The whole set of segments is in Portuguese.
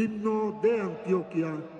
himno de Antioquia.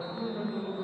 Mm-hmm.